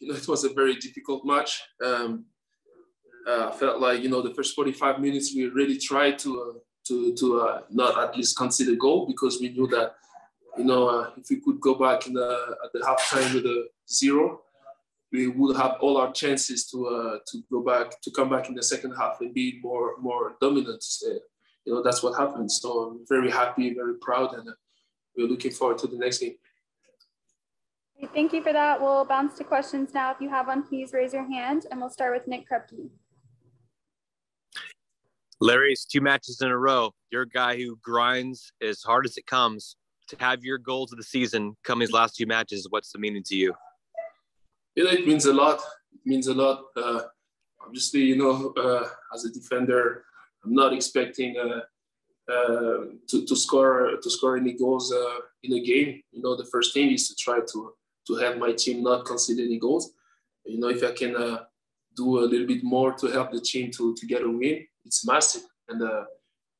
You know, it was a very difficult match. Um, uh, I felt like you know the first 45 minutes we really tried to uh, to to uh, not at least concede a goal because we knew that you know uh, if we could go back in the at the halftime with a zero, we would have all our chances to uh, to go back to come back in the second half and be more more dominant. you know that's what happened. So I'm very happy, very proud, and uh, we're looking forward to the next game. Thank you for that. We'll bounce to questions now. If you have one, please raise your hand, and we'll start with Nick Krupke. Larrys two matches in a row. You're a guy who grinds as hard as it comes. To have your goals of the season come these last two matches, what's the meaning to you? You know, it means a lot. It means a lot. Uh, obviously, you know, uh, as a defender, I'm not expecting uh, uh to, to score to score any goals uh, in a game. You know, the first thing is to try to to have my team not concede any goals. You know, if I can uh, do a little bit more to help the team to, to get a win, it's massive. And uh,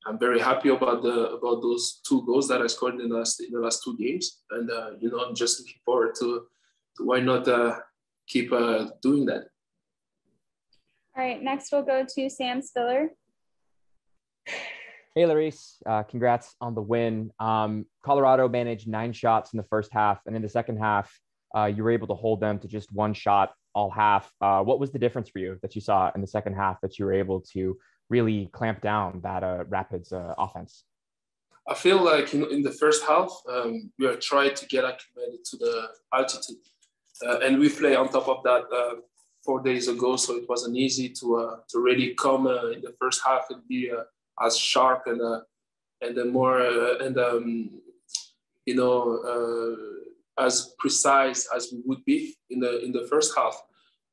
I'm very happy about the about those two goals that I scored in the last in the last two games. And uh, you know, I'm just looking forward to, to why not uh, keep uh, doing that. All right, next we'll go to Sam Spiller. Hey, Larrys, uh, congrats on the win. Um, Colorado managed nine shots in the first half, and in the second half, uh, you were able to hold them to just one shot all half. Uh, what was the difference for you that you saw in the second half that you were able to really clamp down that uh, Rapids uh, offense? I feel like in, in the first half, um, we are trying to get acclimated to the altitude. Uh, and we play on top of that uh, four days ago, so it wasn't easy to to really come in the first half and be as sharp and and the more and um, you know as precise as we would be in the in the first half.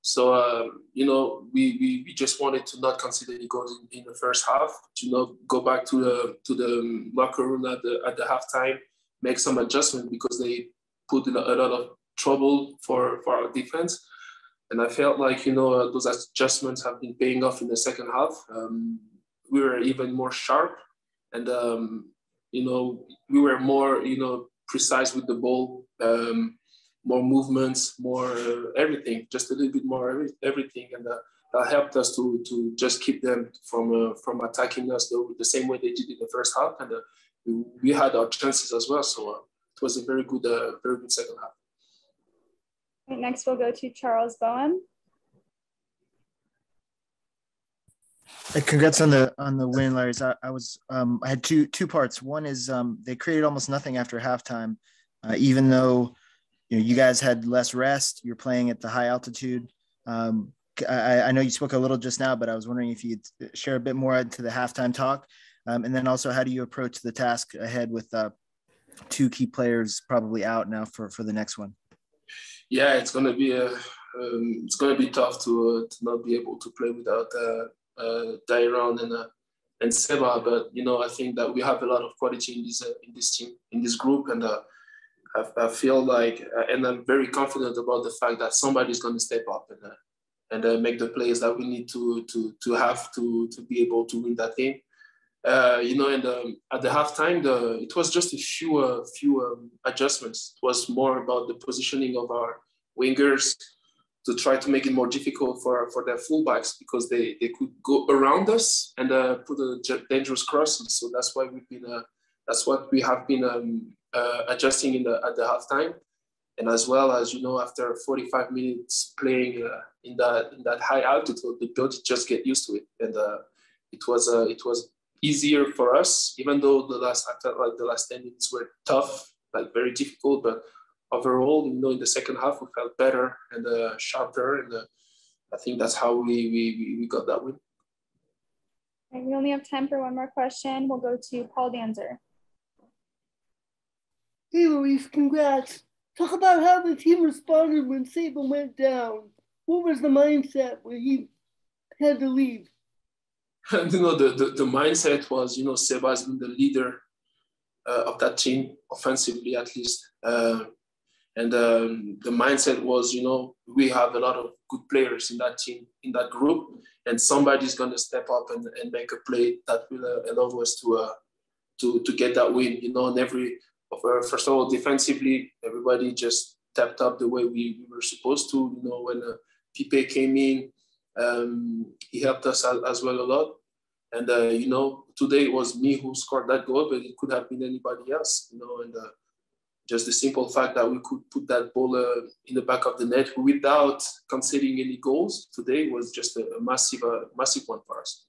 So um, you know, we, we, we just wanted to not consider any goals in, in, the first half. To not go back to the to the locker room at the at the halftime, make some adjustment because they put in a, a lot of trouble for for our defense. And I felt like you know those adjustments have been paying off in the second half. Um, we were even more sharp, and um, you know we were more you know precise with the ball um, more movements, more uh, everything, just a little bit more every, everything, and uh, that helped us to to just keep them from uh, from attacking us the, the same way they did in the first half, and uh, we, we, had our chances as well. So uh, it was a very good, uh, very good second half. Next, we'll go to Charles Bowen. Congrats on the on the win, Larry. I, I was um, I had two two parts. One is um, they created almost nothing after halftime, uh, even though you know you guys had less rest. You're playing at the high altitude. Um, I, I, know you spoke a little just now, but I was wondering if you'd share a bit more into the halftime talk, um, and then also how do you approach the task ahead with uh, two key players probably out now for for the next one? Yeah, it's gonna be a um, it's gonna be tough to uh, to not be able to play without uh, uh, Dairon and uh, and Seba, but you know I think that we have a lot of quality in this uh, in this team in this group, and uh, I, I feel like, uh, and I'm very confident about the fact that somebody's going to step up and uh, and uh, make the plays that we need to to to have to to be able to win that game. Uh, you know, and um, at the halftime, the it was just a few uh, few um, adjustments. It was more about the positioning of our wingers to try to make it more difficult for for their fullbacks because they they could go around us and uh, put a dangerous crosses. So that's why we've been that's what we have been um, uh, adjusting in the, at the halftime. And as well as, you know, after 45 minutes playing uh, in, that, in that high altitude, the body just get used to it. And uh, it, was, uh, it was easier for us, even though the last, felt like the last 10 minutes were tough, like very difficult. But overall, you know, in the second half, we felt better and uh, sharper. And uh, I think that's how we, we, we got that win. we only have time for one more question. We'll go to Paul Danzer. Hey, Luis, congrats. Talk about how the team responded when Seba went down. What was the mindset when he had to leave? you know, the, the, the mindset was, you know, Seba has been the leader uh, of that team, offensively at least. Uh, and um, the mindset was, you know, we have a lot of good players in that team, in that group, and somebody's going to step up and, and make a play that will uh, allow us to, uh, to, to get that win. You know, and every first of all, defensively, everybody just stepped up the way we, we were supposed to. You know, when uh, Pipe came in, um, he helped us as, as well a lot. And uh, you know, today it was me who scored that goal, but it could have been anybody else. You know, and uh, just the simple fact that we could put that ball uh, in the back of the net without conceding any goals today was just a, a massive, uh, massive one for us.